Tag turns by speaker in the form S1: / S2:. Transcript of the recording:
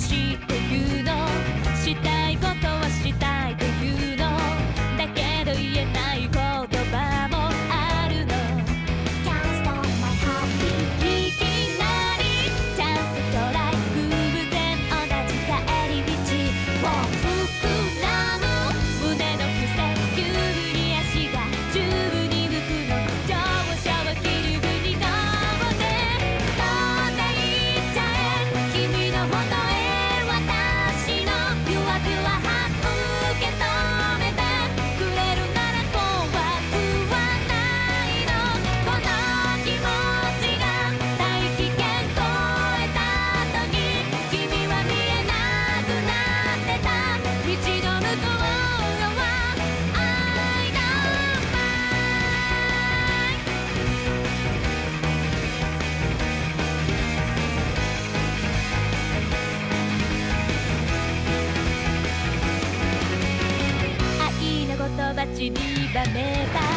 S1: して言うのめた